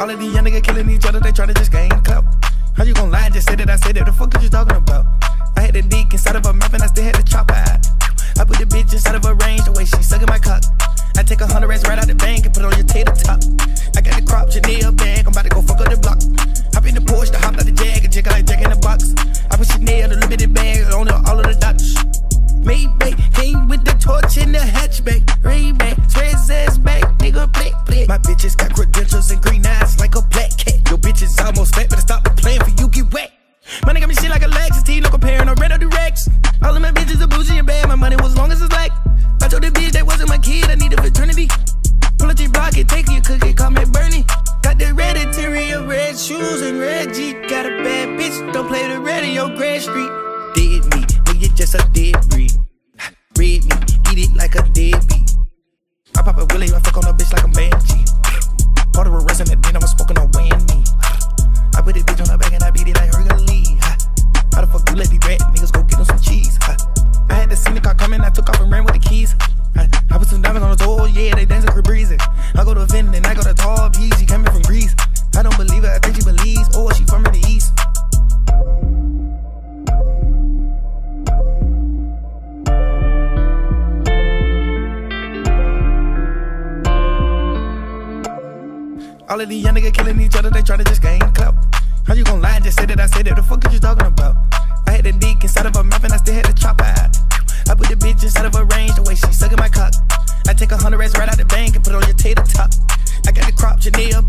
All of these young niggas killing each other, they tryna just gain clout. How you gon' lie? Just say that I said it. The fuck are you talking about? I had the dick inside of a mouth and I still had the chop out. I put the bitch inside of a range the way she sucking my cock. I take a hundred racks right out the bank and put it on your tater top. Almost fat, better stop the plan for you get wet. Money got me shit like a Lexus, T, no comparing, no red or Durex. All of my bitches are bougie and bad, my money was long as it's like. I told the bitch that wasn't my kid, I needed fraternity. Pull up your block it, take your cookie, call me Bernie. Got the red interior, red shoes and red Jeep. Got a bad bitch, don't play the your Grand Street. Dead meat, nigga, just a dead breed. All of these young niggas killing each other, they tryna just gain clout. How you gon' lie? Just say that I said it. The fuck are you talking about? I had the dick inside of a mouth and I still had the chop out. I put the bitch inside of a range the way she sucking my cock. I take a hundred racks right out the bank and put it on your tater top. I got the crop Chanel